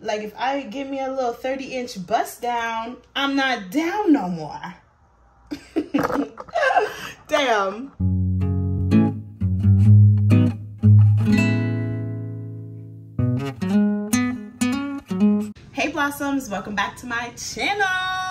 Like if I give me a little 30 inch bust down, I'm not down no more. Damn. Hey Blossoms, welcome back to my channel.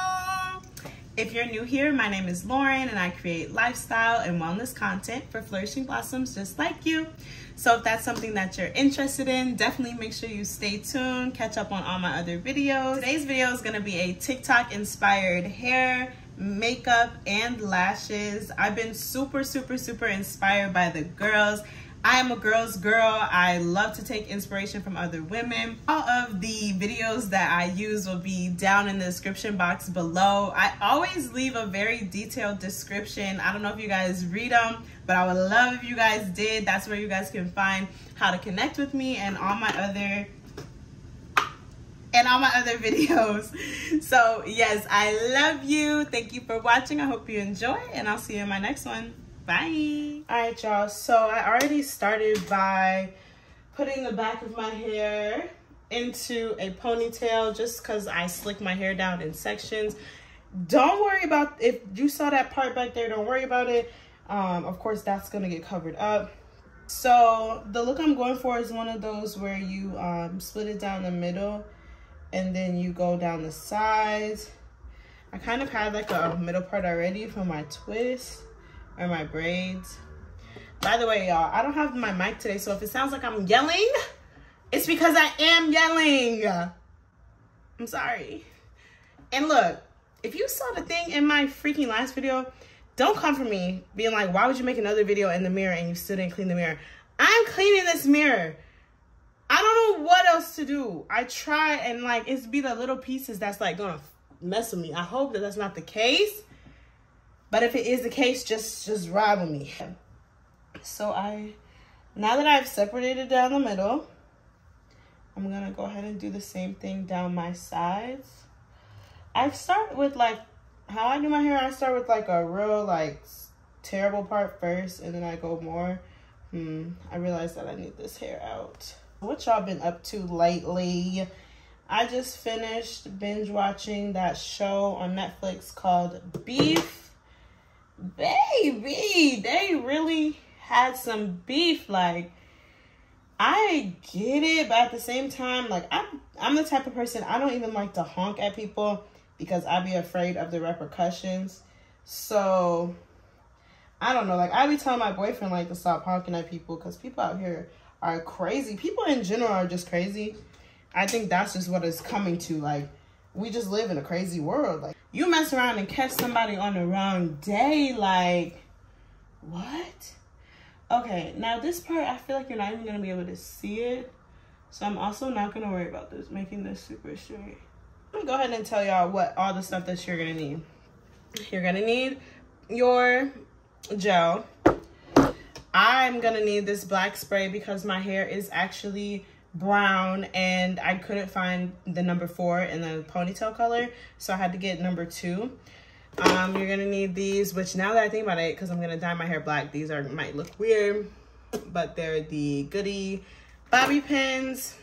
If you're new here, my name is Lauren and I create lifestyle and wellness content for flourishing blossoms just like you. So if that's something that you're interested in, definitely make sure you stay tuned, catch up on all my other videos. Today's video is gonna be a TikTok inspired hair, makeup, and lashes. I've been super, super, super inspired by the girls. I am a girl's girl. I love to take inspiration from other women. All of the videos that I use will be down in the description box below. I always leave a very detailed description. I don't know if you guys read them, but I would love if you guys did. That's where you guys can find how to connect with me and all my other and all my other videos. So yes, I love you. Thank you for watching. I hope you enjoy and I'll see you in my next one. Bye. All right, y'all. So I already started by putting the back of my hair into a ponytail just because I slick my hair down in sections. Don't worry about, if you saw that part back there, don't worry about it. Um, of course, that's going to get covered up. So the look I'm going for is one of those where you um, split it down the middle and then you go down the sides. I kind of had like a middle part already for my twist or my braids. By the way, y'all, I don't have my mic today, so if it sounds like I'm yelling, it's because I am yelling. I'm sorry. And look, if you saw the thing in my freaking last video, don't come for me being like, why would you make another video in the mirror and you still didn't clean the mirror? I'm cleaning this mirror. I don't know what else to do. I try and like, it's be the little pieces that's like gonna mess with me. I hope that that's not the case. But if it is the case, just just ride with me. So I, now that I've separated down the middle, I'm gonna go ahead and do the same thing down my sides. I start with like, how I do my hair, I start with like a real like terrible part first and then I go more. Hmm, I realized that I need this hair out. What y'all been up to lately? I just finished binge watching that show on Netflix called Beef baby, they really had some beef. Like, I get it, but at the same time, like I'm I'm the type of person I don't even like to honk at people because I'd be afraid of the repercussions. So I don't know, like I be telling my boyfriend like to stop honking at people because people out here are crazy. People in general are just crazy. I think that's just what it's coming to. Like we just live in a crazy world. Like you mess around and catch somebody on the wrong day, like what? Okay, now this part, I feel like you're not even gonna be able to see it. So I'm also not gonna worry about this, making this super straight. Let me go ahead and tell y'all what all the stuff that you're gonna need. You're gonna need your gel. I'm gonna need this black spray because my hair is actually brown and I couldn't find the number four in the ponytail color. So I had to get number two. Um, you're gonna need these, which now that I think about it, because I'm gonna dye my hair black, these are might look weird, but they're the Goody bobby pins,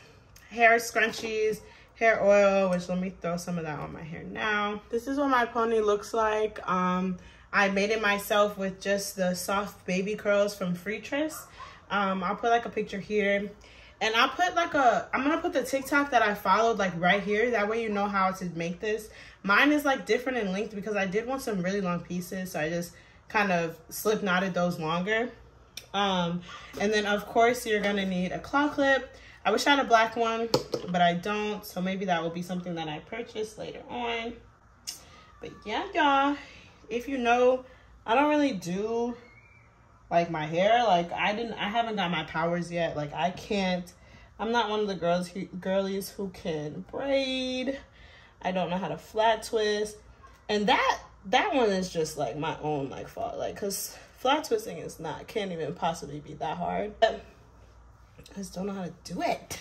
hair scrunchies, hair oil, which let me throw some of that on my hair now. This is what my pony looks like. Um, I made it myself with just the soft baby curls from Freetress. Um, I'll put like a picture here. And I'll put like a, I'm going to put the TikTok that I followed like right here. That way you know how to make this. Mine is like different in length because I did want some really long pieces. So I just kind of slip knotted those longer. Um, and then of course you're going to need a claw clip. I wish I had a black one, but I don't. So maybe that will be something that I purchase later on. But yeah, y'all, if you know, I don't really do like my hair like i didn't i haven't got my powers yet. Like i can't i'm not one of the girls who, girlies who can braid. I don't know how to flat twist. And that that one is just like my own like fault. Like because flat twisting is not can't even possibly be that hard. I just don't know how to do it.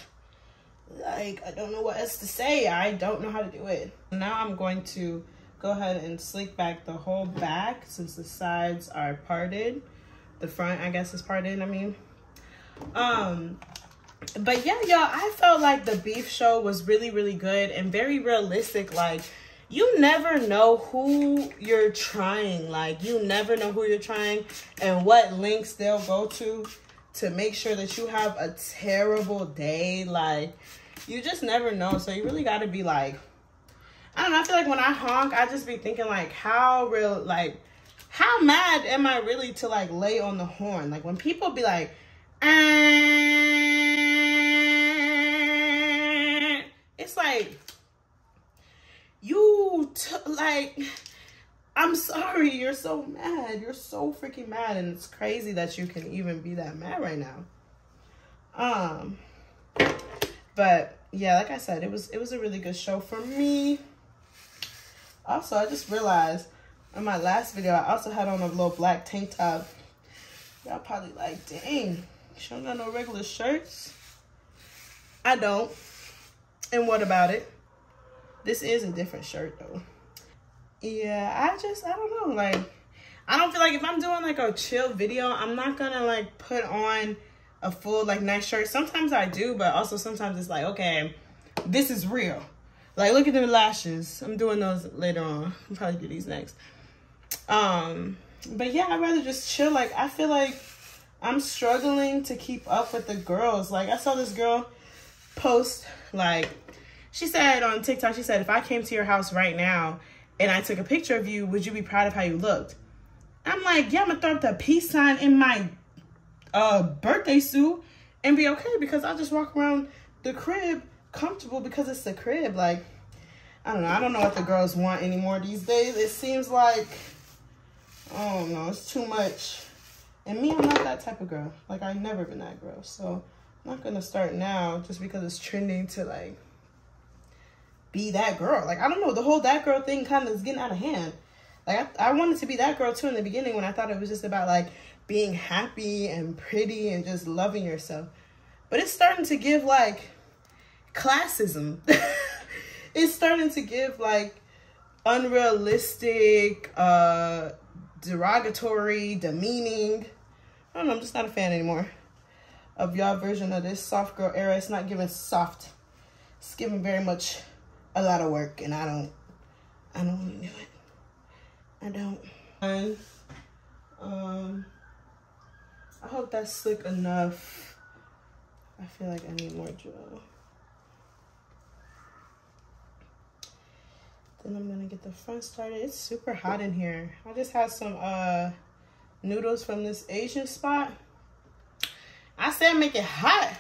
Like i don't know what else to say. I don't know how to do it. Now i'm going to go ahead and slick back the whole back since the sides are parted the front, I guess, is part parted, I mean. Um, but yeah, y'all, I felt like the beef show was really, really good and very realistic. Like, you never know who you're trying. Like, you never know who you're trying and what links they'll go to to make sure that you have a terrible day. Like, you just never know. So, you really got to be like, I don't know. I feel like when I honk, I just be thinking, like, how real, like, how mad am I really to, like, lay on the horn? Like, when people be like, it's like you like I'm sorry, you're so mad. You're so freaking mad and it's crazy that you can even be that mad right now. Um but yeah, like I said, it was it was a really good show for me. Also, I just realized in my last video, I also had on a little black tank top. Y'all probably like, dang, she don't got no regular shirts. I don't. And what about it? This is a different shirt though. Yeah, I just, I don't know. Like, I don't feel like if I'm doing like a chill video, I'm not gonna like put on a full like nice shirt. Sometimes I do, but also sometimes it's like, okay, this is real. Like, look at the lashes. I'm doing those later on. I'll probably do these next. Um, but yeah, I'd rather just chill. Like, I feel like I'm struggling to keep up with the girls. Like I saw this girl post like she said on TikTok, she said, if I came to your house right now and I took a picture of you, would you be proud of how you looked? I'm like, yeah, I'm gonna throw up the peace sign in my uh birthday suit and be okay because I'll just walk around the crib comfortable because it's the crib. Like, I don't know. I don't know what the girls want anymore these days. It seems like, I don't it's too much and me, I'm not that type of girl. Like, I've never been that girl. So, I'm not going to start now just because it's trending to, like, be that girl. Like, I don't know. The whole that girl thing kind of is getting out of hand. Like, I, I wanted to be that girl, too, in the beginning when I thought it was just about, like, being happy and pretty and just loving yourself. But it's starting to give, like, classism. it's starting to give, like, unrealistic, uh, derogatory, demeaning. I don't know, I'm just not a fan anymore of y'all version of this soft girl era. It's not giving soft. It's giving very much a lot of work and I don't, I don't want to do it. I don't. And, um, I hope that's slick enough. I feel like I need more gel. Then I'm gonna get the front started. It's super hot in here. I just had some uh noodles from this Asian spot. I said make it hot.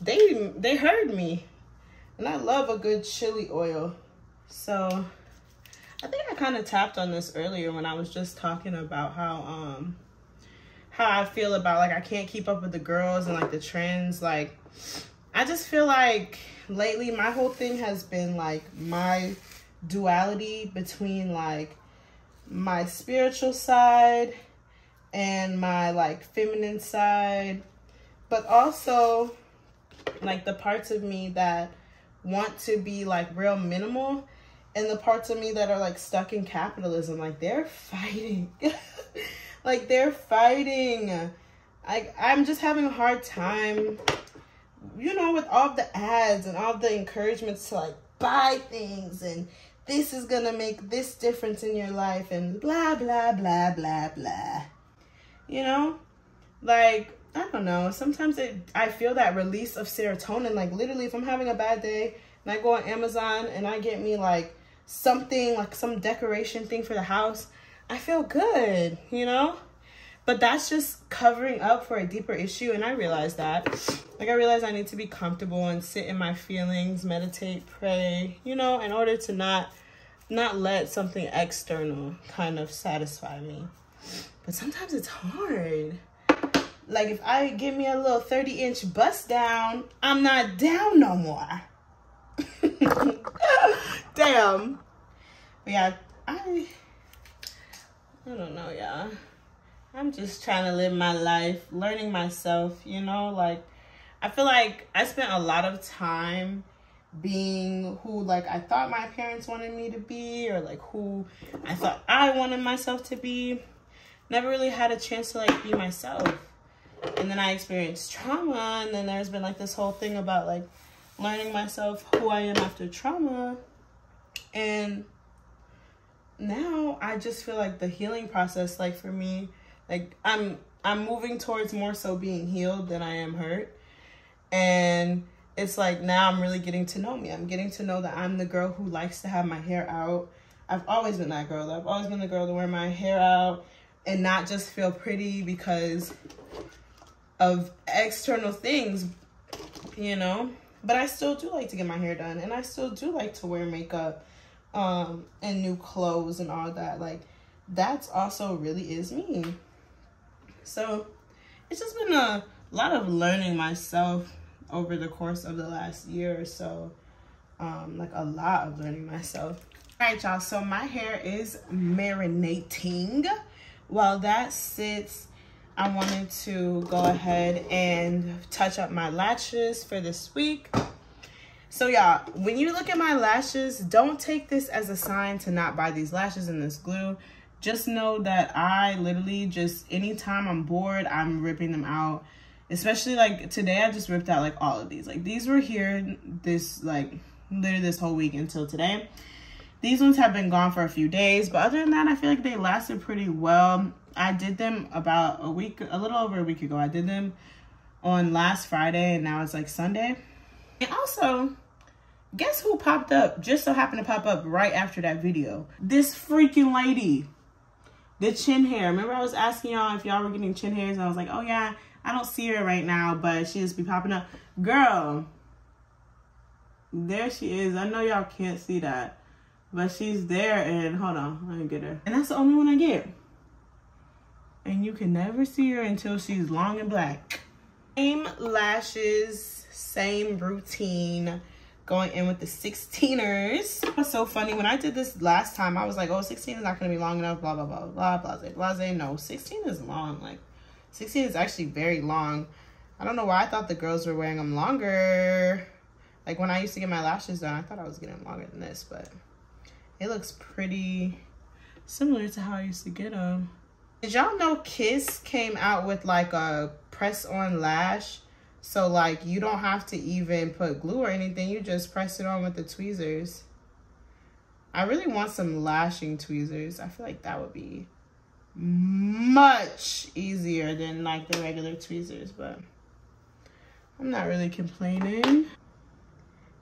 They they heard me. And I love a good chili oil. So I think I kind of tapped on this earlier when I was just talking about how um how I feel about like I can't keep up with the girls and like the trends. Like I just feel like lately my whole thing has been like my duality between like my spiritual side and my like feminine side but also like the parts of me that want to be like real minimal and the parts of me that are like stuck in capitalism. Like they're fighting. Like they're fighting. Like i'm just having a hard time you know with all the ads and all the encouragements to like buy things and this is gonna make this difference in your life and blah blah blah blah blah. You know? Like i don't know. Sometimes it i feel that release of serotonin. Like literally if i'm having a bad day and i go on amazon and i get me like something like some decoration thing for the house i feel good you know? But that's just covering up for a deeper issue and i realize that. Like i realize i need to be comfortable and sit in my feelings meditate pray you know in order to not not let something external kind of satisfy me. But sometimes it's hard. Like if I give me a little 30 inch bust down, I'm not down no more. Damn. But yeah, I I don't know, y'all. I'm just trying to live my life, learning myself, you know, like I feel like I spent a lot of time being who like I thought my parents wanted me to be or like who I thought I wanted myself to be. Never really had a chance to like be myself. and then I experienced trauma, and then there's been like this whole thing about like learning myself who I am after trauma. And now I just feel like the healing process, like for me, like I'm I'm moving towards more so being healed than I am hurt. And it's like now I'm really getting to know me. I'm getting to know that I'm the girl who likes to have my hair out. I've always been that girl. I've always been the girl to wear my hair out and not just feel pretty because of external things, you know. But I still do like to get my hair done and I still do like to wear makeup um and new clothes and all that. Like that's also really is me. So it's just been a lot of learning myself over the course of the last year or so. Um, like a lot of learning myself. All right, y'all, so my hair is marinating. While that sits, I wanted to go ahead and touch up my lashes for this week. So y'all, when you look at my lashes, don't take this as a sign to not buy these lashes and this glue. Just know that I literally just, anytime I'm bored, I'm ripping them out especially like today I just ripped out like all of these. Like these were here this like literally this whole week until today. These ones have been gone for a few days, but other than that, I feel like they lasted pretty well. I did them about a week, a little over a week ago. I did them on last Friday and now it's like Sunday. And also, guess who popped up, just so happened to pop up right after that video? This freaking lady. The chin hair. Remember I was asking y'all if y'all were getting chin hairs and I was like, oh yeah, I don't see her right now, but she just be popping up. Girl, there she is. I know y'all can't see that, but she's there. And hold on, let me get her. And that's the only one I get. And you can never see her until she's long and black. Same lashes, same routine going in with the 16ers. It was so funny. When I did this last time, I was like, oh, 16 is not going to be long enough, blah, blah, blah, blah, blah, blah, blah. No, 16 is long. Like, 16 is actually very long. I don't know why I thought the girls were wearing them longer. Like when I used to get my lashes done, I thought I was getting longer than this, but it looks pretty similar to how I used to get them. Did y'all know Kiss came out with like a press on lash? So like you don't have to even put glue or anything. You just press it on with the tweezers. I really want some lashing tweezers. I feel like that would be much easier than like the regular tweezers, but I'm not really complaining.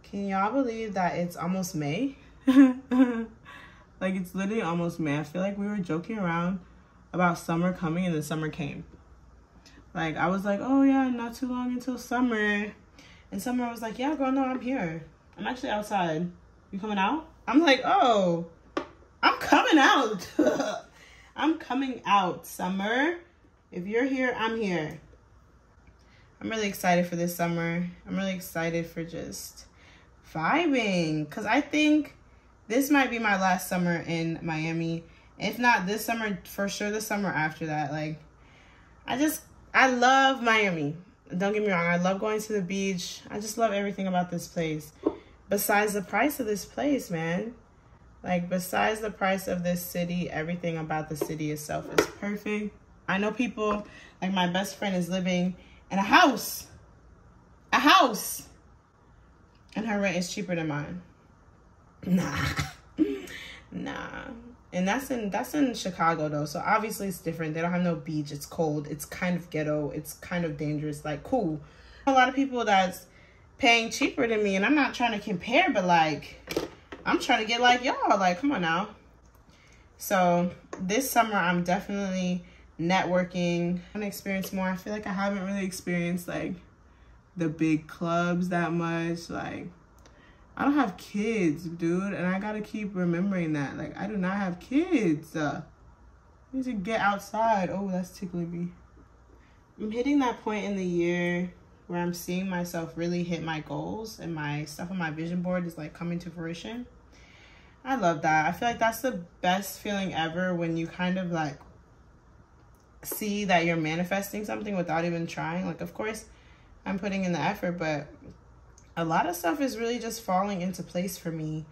Can y'all believe that it's almost May? like it's literally almost May. I feel like we were joking around about summer coming and then summer came. Like I was like, oh yeah, not too long until summer. And summer was like, yeah, girl, no, I'm here. I'm actually outside. You coming out? I'm like, oh, I'm coming out. I'm coming out, summer. If you're here, I'm here. I'm really excited for this summer. I'm really excited for just vibing because I think this might be my last summer in Miami. If not this summer, for sure the summer after that. Like, I just, I love Miami. Don't get me wrong. I love going to the beach. I just love everything about this place. Besides the price of this place, man. Like besides the price of this city, everything about the city itself is perfect. I know people, like my best friend is living in a house. A house. And her rent is cheaper than mine. Nah. nah. And that's in that's in Chicago though. So obviously it's different. They don't have no beach. It's cold. It's kind of ghetto. It's kind of dangerous. Like cool. A lot of people that's paying cheaper than me and I'm not trying to compare, but like I'm trying to get like y'all. Like, come on now. So this summer, I'm definitely networking. To experience more. I feel like I haven't really experienced like the big clubs that much. Like, I don't have kids, dude. And I got to keep remembering that. Like, I do not have kids. Uh, I need to get outside. Oh, that's tickling me. I'm hitting that point in the year where I'm seeing myself really hit my goals and my stuff on my vision board is like coming to fruition. I love that. I feel like that's the best feeling ever when you kind of like see that you're manifesting something without even trying. Like, of course, I'm putting in the effort, but a lot of stuff is really just falling into place for me.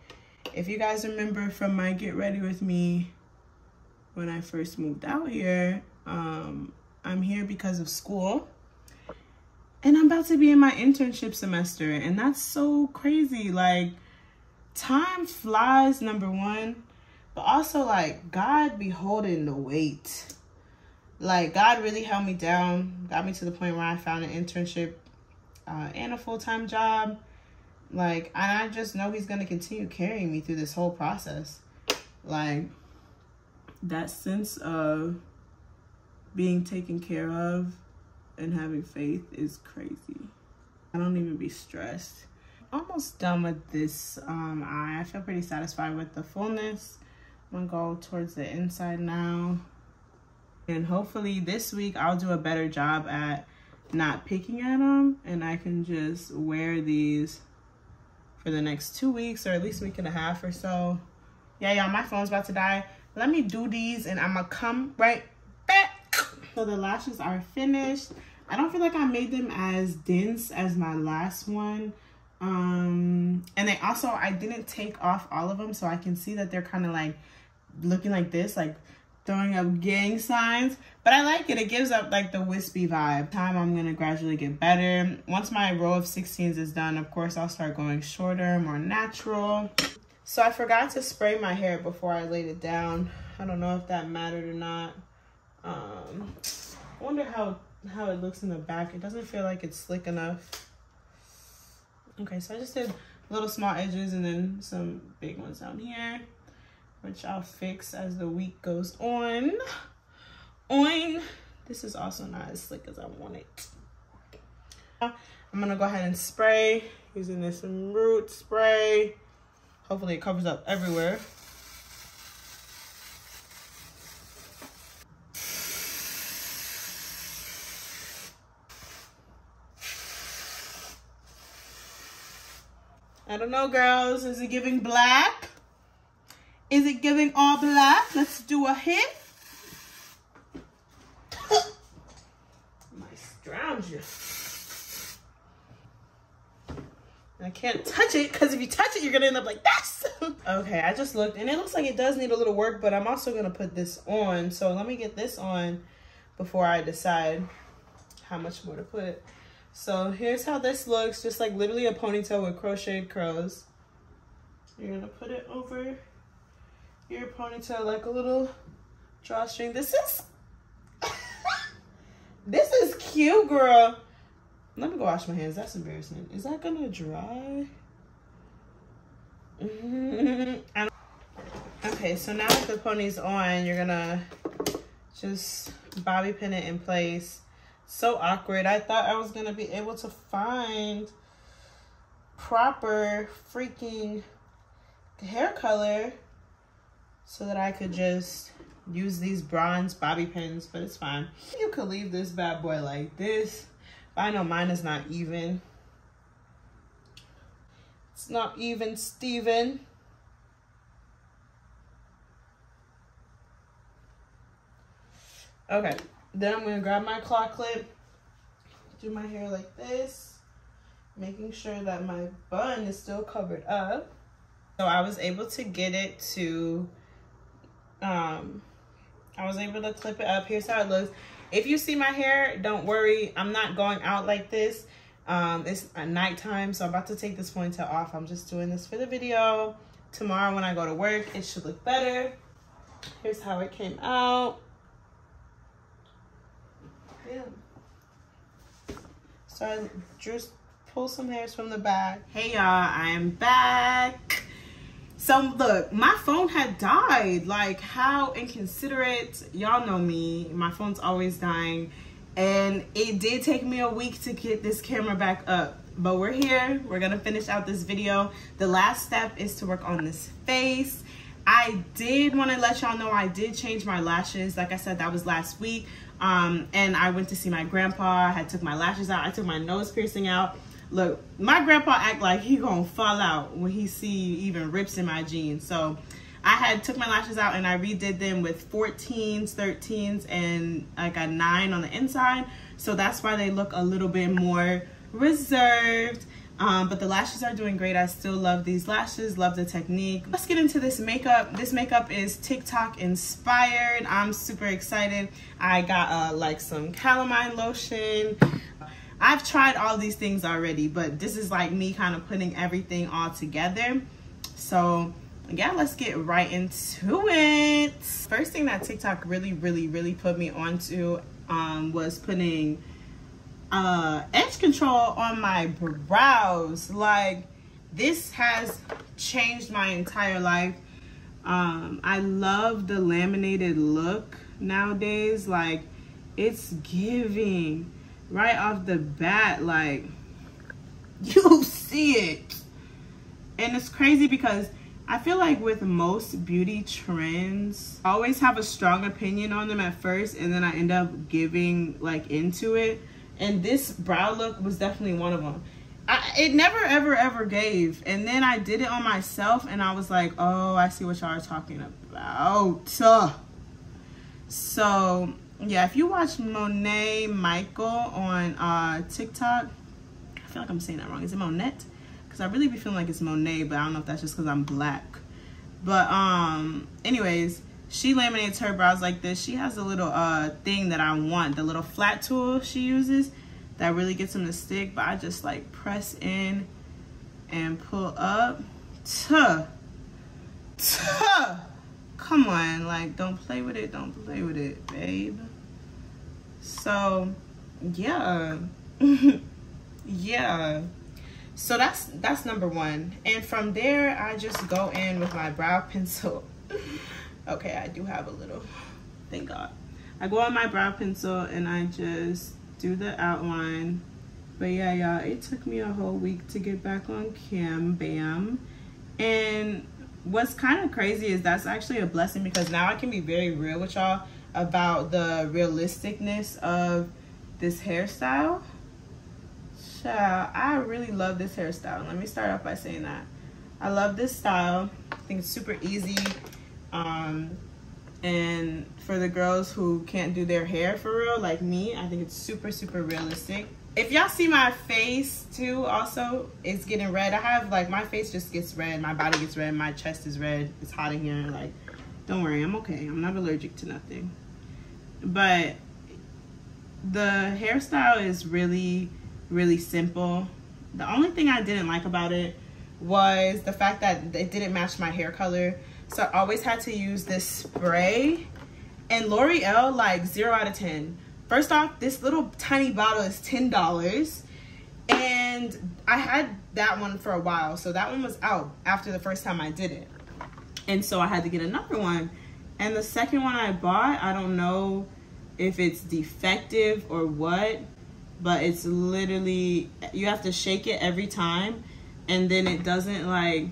If you guys remember from my Get Ready With Me when I first moved out here, um, I'm here because of school. And I'm about to be in my internship semester. And that's so crazy. Like, time flies, number one. But also, like, God be holding the weight. Like, God really held me down. Got me to the point where I found an internship uh, and a full-time job. Like, and I just know he's going to continue carrying me through this whole process. Like, that sense of being taken care of and having faith is crazy. I don't even be stressed. Almost done with this um, eye. I feel pretty satisfied with the fullness. I'm gonna go towards the inside now. And hopefully this week I'll do a better job at not picking at them and I can just wear these for the next two weeks or at least a week and a half or so. Yeah, y'all, my phone's about to die. Let me do these and I'm gonna come right back. So the lashes are finished. I don't feel like I made them as dense as my last one. Um, and they also, I didn't take off all of them so I can see that they're kind of like looking like this, like throwing up gang signs. But I like it. It gives up like the wispy vibe. Time I'm to gradually get better. Once my row of 16s is done, of course, I'll start going shorter, more natural. So I forgot to spray my hair before I laid it down. I don't know if that mattered or not. Um, I wonder how, how it looks in the back. It doesn't feel like it's slick enough. Okay, so I just did little small edges and then some big ones down here, which I'll fix as the week goes on. On. This is also not as slick as I want it. I'm gonna go ahead and spray using this root spray. Hopefully it covers up everywhere. I don't know, girls. Is it giving black? Is it giving all black? Let's do a hit. My scrounger. I can't touch it because if you touch it, you're to end up like this. okay, I just looked and it looks like it does need a little work, but I'm also to put this on. So let me get this on before I decide how much more to put. So here's how this looks, just like literally a ponytail with crocheted curls. You're gonna put it over your ponytail like a little drawstring. This is, this is cute, girl. Let me go wash my hands. That's embarrassing. Is that gonna dry? Mm-hmm. okay, so now that the pony's on, you're gonna just bobby pin it in place so awkward. I thought I was to be able to find proper freaking hair color so that I could just use these bronze bobby pins, but it's fine. You could leave this bad boy like this. I know mine is not even. It's not even Steven. Okay, then I'm gonna grab my claw clip, do my hair like this, making sure that my bun is still covered up. So I was able to get it to, um, I was able to clip it up. Here's how it looks. If you see my hair, don't worry. I'm not going out like this. Um, it's a nighttime, so I'm about to take this ponytail off. I'm just doing this for the video. Tomorrow when I go to work, it should look better. Here's how it came out. Yeah. So I just pull some hairs from the back. Hey y'all, I am back. So look, my phone had died. Like how inconsiderate. Y'all know me. My phone's always dying. And it did take me a week to get this camera back up. But we're here. We're going to finish out this video. The last step is to work on this face. I did want to let y'all know I did change my lashes. Like I said, that was last week. Um, and I went to see my grandpa. I had took my lashes out. I took my nose piercing out. Look, my grandpa act like he gonna fall out when he see even rips in my jeans. So I had took my lashes out and I redid them with 14s, 13s, and like a nine on the inside. So that's why they look a little bit more reserved. Um, but the lashes are doing great. I still love these lashes, love the technique. Let's get into this makeup. This makeup is TikTok inspired. I'm super excited. I got uh, like some calamine lotion. I've tried all these things already, but this is like me kind of putting everything all together. So yeah, let's get right into it. First thing that TikTok really, really, really put me onto um, was putting uh, edge control on my brows. Like this has changed my entire life. Um, I love the laminated look nowadays. Like it's giving right off the bat. Like you see it. And it's crazy because I feel like with most beauty trends, I always have a strong opinion on them at first and then I end up giving like into it. And this brow look was definitely one of them. I, it never ever ever gave and then I did it on myself and I was like oh I see what y'all are talking about so yeah if you watch Monet McMichael on uh, TikTok I feel like I'm saying that wrong. Is it Monette? Because I really be feeling like it's Monet but I don't know if that's just because I'm black. But um anyways she laminates her brows like this. She has a little uh thing that I want the little flat tool she uses that really gets them to stick but I just like press in and pull up. Tuh! Tuh! Come on like don't play with it don't play with it babe so yeah. Yeah. So that's that's number one. And from there I just go in with my brow pencil. Okay I do have a little. Thank God. I go on my brow pencil and I just do the outline. But yeah, y'all, it took me a whole week to get back on cam, bam. And what's kind of crazy is that's actually a blessing because now I can be very real with y'all about the realisticness of this hairstyle. Child, I really love this hairstyle. Let me start off by saying that. I love this style. I think it's super easy. Um, and for the girls who can't do their hair for real like me i think it's super super realistic if y'all see my face too also it's getting red i have like my face just gets red my body gets red my chest is red it's hot in here like don't worry i'm okay i'm not allergic to nothing but the hairstyle is really really simple the only thing i didn't like about it was the fact that it didn't match my hair color so I always had to use this spray. And L'Oreal, like 0 out of 10. First off, this little tiny bottle is $10. And I had that one for a while. So that one was out after the first time I did it. And so I had to get another one. And the second one I bought, I don't know if it's defective or what, but it's literally, you have to shake it every time. And then it doesn't like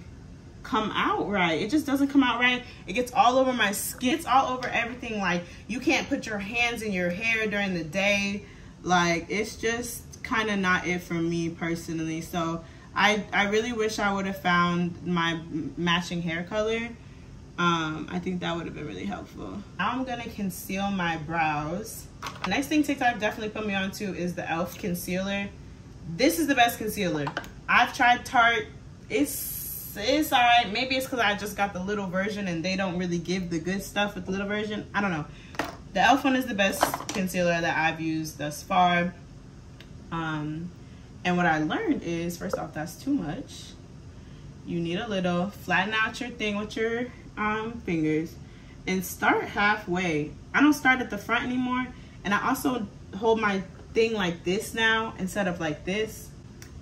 come out right. It just doesn't come out right. It gets all over my skin. It's all over everything. Like you can't put your hands in your hair during the day. Like it's just kind of not it for me personally. So I, I really wish I would have found my matching hair color. Um, I think that would have been really helpful. Now I'm gonna conceal my brows. next thing TikTok definitely put me onto is the e.l.f. concealer. This is the best concealer. I've tried Tarte. It's it's all right. Maybe it's because I just got the little version and they don't really give the good stuff with the little version. I don't know. The e.l.f. one is the best concealer that I've used thus far. Um, and what I learned is, first off, that's too much. You need a little. Flatten out your thing with your um, fingers and start halfway. I don't start at the front anymore. And I also hold my thing like this now instead of like this.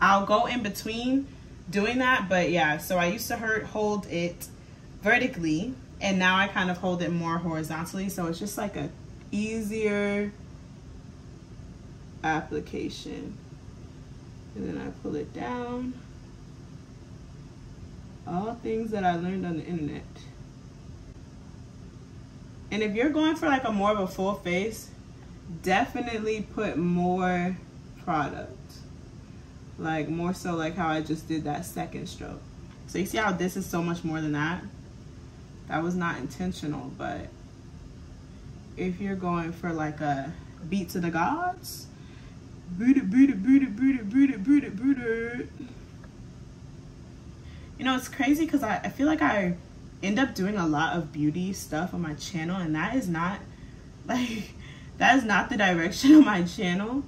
I'll go in between doing that. But yeah, so I used to hurt, hold it vertically and now I kind of hold it more horizontally. So it's just like a easier application. And then I pull it down. All things that I learned on the internet. And if you're going for like a more of a full face, definitely put more product like more so like how I just did that second stroke. So you see how this is so much more than that? That was not intentional, but if you're going for like a beat to the gods, boot it, boot it, boot it, boot it, boot it, boot it, boot it. You know, it's crazy because I, I feel like I end up doing a lot of beauty stuff on my channel and that is not like that is not the direction of my channel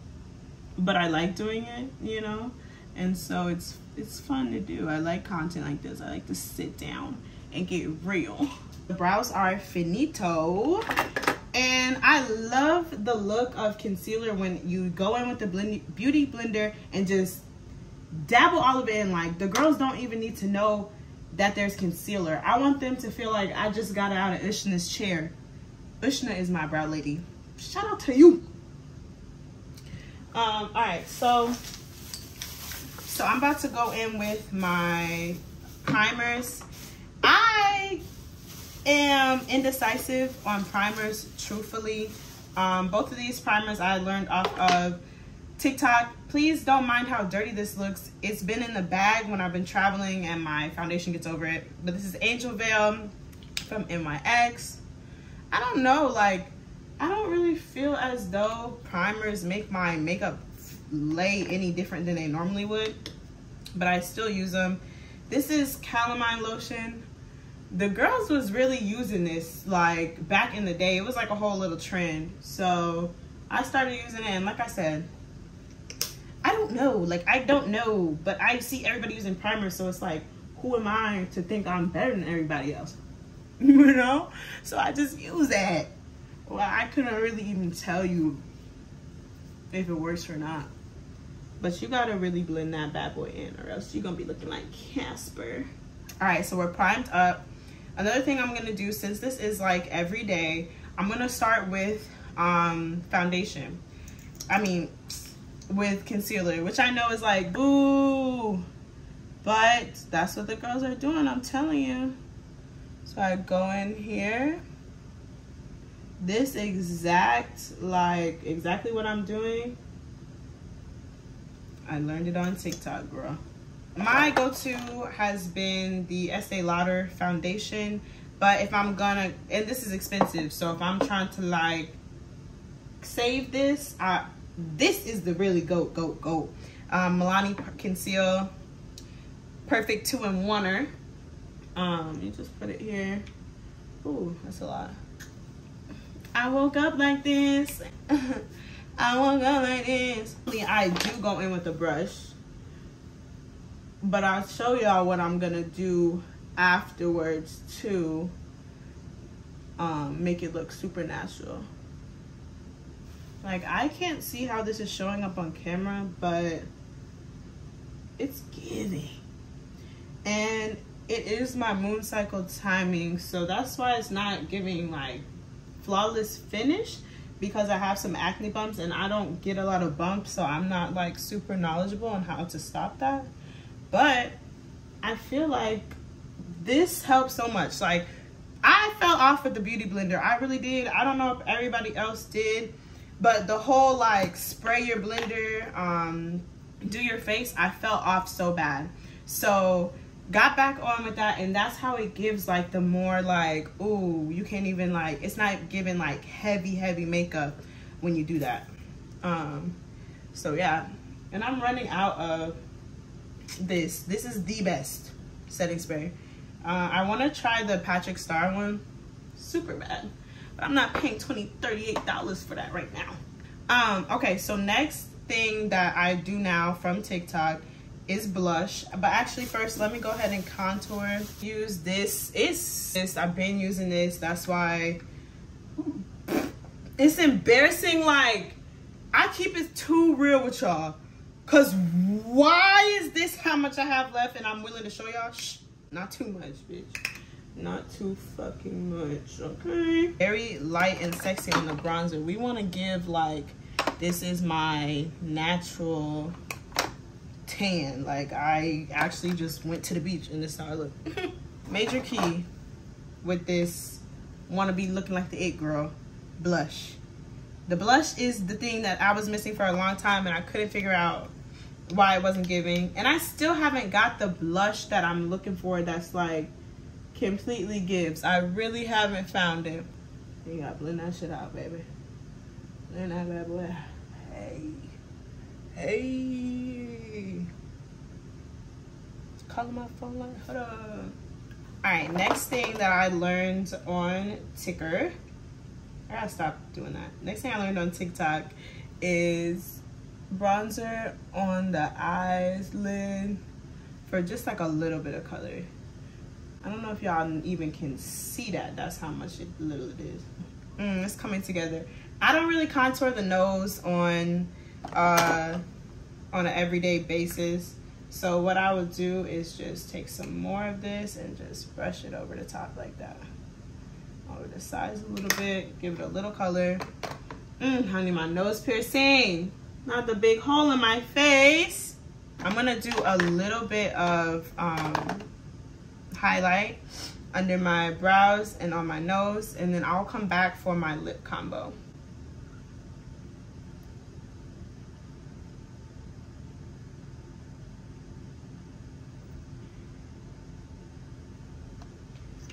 but I like doing it, you know? And so it's it's fun to do. I like content like this. I like to sit down and get real. The brows are finito. And I love the look of concealer when you go in with the blend beauty blender and just dabble all of it in. Like, the girls don't even need to know that there's concealer. I want them to feel like I just got out of Ushna's chair. Ushna is my brow lady. Shout out to you. Um, all right, so so I'm about to go in with my primers. I am indecisive on primers, truthfully. Um, both of these primers I learned off of TikTok. Please don't mind how dirty this looks. It's been in the bag when I've been traveling and my foundation gets over it. But this is Angel Veil from NYX. I don't know, like, I don't really feel as though primers make my makeup lay any different than they normally would. But I still use them. This is calamine lotion the girls was really using this like back in the day. It was like a whole little trend. So I started using it and like I said, I don't know. Like I don't know, but I see everybody using primer, so it's like, who am I to think I'm better than everybody else? you know? So I just use that. Well, I couldn't really even tell you if it works or not. But you gotta really blend that bad boy in or else you're gonna be looking like Casper. All right, so we're primed up. Another thing I'm gonna do, since this is like every day, I'm gonna start with um, foundation. I mean, with concealer, which I know is like, boo. But that's what the girls are doing, I'm telling you. So I go in here. This exact, like, exactly what I'm doing. I learned it on TikTok, girl my go-to has been the Estee Lauder foundation. But if I'm gonna, and this is expensive, so if I'm trying to like save this, I, this is the really go go go. Um, Milani Conceal Perfect Two in Oneer. Um, you just put it here. Ooh, that's a lot. I woke up like this. I woke up like this. I do go in with a brush but I'll show y'all what I'm gonna do afterwards to um, make it look supernatural. Like I can't see how this is showing up on camera, but it's giving. And it is my moon cycle timing, so that's why it's not giving like flawless finish because I have some acne bumps and I don't get a lot of bumps, so I'm not like super knowledgeable on how to stop that. But I feel like this helps so much. Like I fell off with the beauty blender. I really did. I don't know if everybody else did, but the whole like spray your blender, um, do your face, I fell off so bad. So got back on with that and that's how it gives like the more like, ooh, you can't even like, it's not giving like heavy, heavy makeup when you do that. Um, so yeah, and I'm running out of this. This is the best setting spray. Uh, I want to try the Patrick Star one. Super bad. But I'm not paying 20 $38 for that right now. Um, okay, so next thing that I do now from TikTok is blush. But actually first, let me go ahead and contour. Use this. It's this. I've been using this. That's why it's embarrassing. Like, I keep it too real with y'all. Cause why is this how much I have left and I'm willing to show y'all? Shh, not too much, bitch. Not too fucking much, okay? Very light and sexy on the bronzer. We wanna give like, this is my natural tan. Like I actually just went to the beach and this how I look. Major key with this wanna be looking like the it girl blush. The blush is the thing that I was missing for a long time and I couldn't figure out why it wasn't giving. And I still haven't got the blush that I'm looking for that's like completely gives. I really haven't found it. You gotta blend that shit out, baby. Blend that bad boy. Hey. Hey. Calling my phone like, hold up. Alright, next thing that I learned on Ticker. I gotta stop doing that. Next thing I learned on TikTok is bronzer on the eyes lid for just like a little bit of color. I don't know if y'all even can see that. That's how much it little it is. Mm, it's coming together. I don't really contour the nose on uh, on an everyday basis. So what I would do is just take some more of this and just brush it over the top like that. Over the sides a little bit, give it a little color. Mm, honey, my nose piercing. Not the big hole in my face. I'm gonna do a little bit of um, highlight under my brows and on my nose, and then I'll come back for my lip combo.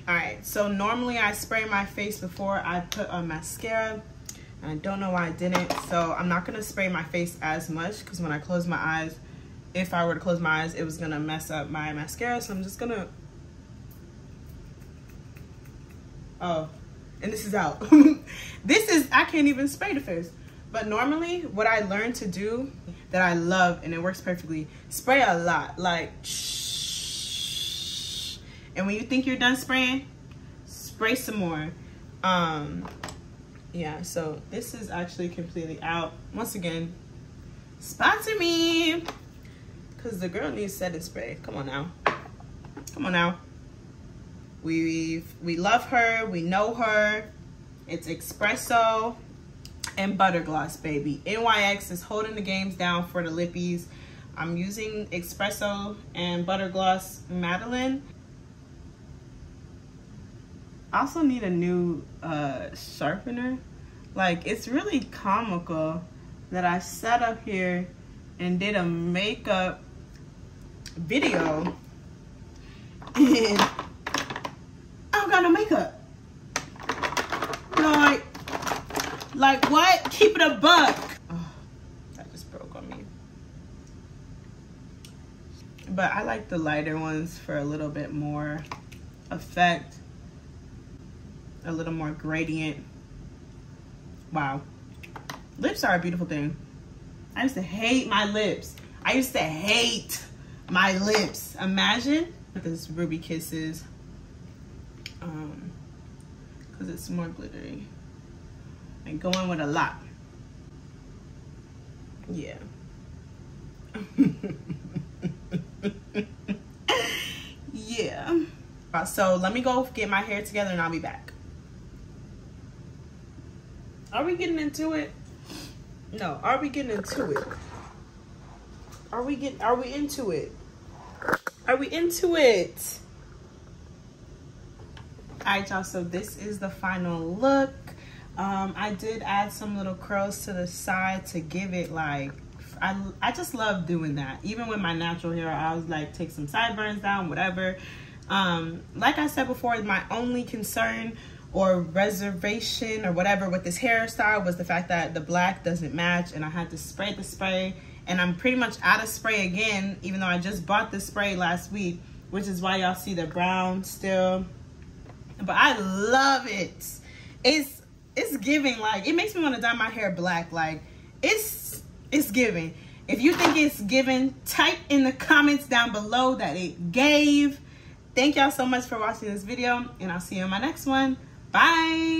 All right, so normally I spray my face before I put on mascara. And I don't know why I didn't. So I'm not gonna spray my face as much because when I close my eyes, if I were to close my eyes, it was gonna mess up my mascara. So I'm just gonna, oh, and this is out. this is, I can't even spray the face. But normally what I learned to do that I love and it works perfectly, spray a lot, like. And when you think you're done spraying, spray some more. Um, yeah, so this is actually completely out. Once again, sponsor me. Because the girl needs setting spray. Come on now. Come on now. We we love her. We know her. It's espresso and butter gloss, baby. NYX is holding the games down for the lippies. I'm using espresso and butter gloss Madeleine. I also need a new uh, sharpener. Like, it's really comical that I sat up here and did a makeup video and I don't got no makeup. Like, like what? Keep it a buck. Oh, that just broke on me. But I like the lighter ones for a little bit more effect a little more gradient. Wow. Lips are a beautiful thing. I used to hate my lips. I used to hate my lips. Imagine with this Ruby Kisses. Um, because it's more glittery. And going with a lot. Yeah. yeah. So let me go get my hair together and I'll be back. Are we getting into it? No. Are we getting into it? Are we getting? Are we into it? Are we into it? All right, y'all. So this is the final look. Um, I did add some little curls to the side to give it like I, I just love doing that. Even with my natural hair, I was like take some sideburns down, whatever. Um, like I said before, my only concern or reservation or whatever with this hairstyle was the fact that the black doesn't match and I had to spray the spray and I'm pretty much out of spray again even though I just bought the spray last week which is why y'all see the brown still but I love it. It's it's giving like it makes me want to dye my hair black like it's it's giving. If you think it's giving, type in the comments down below that it gave. Thank y'all so much for watching this video and I'll see you in my next one. Bye.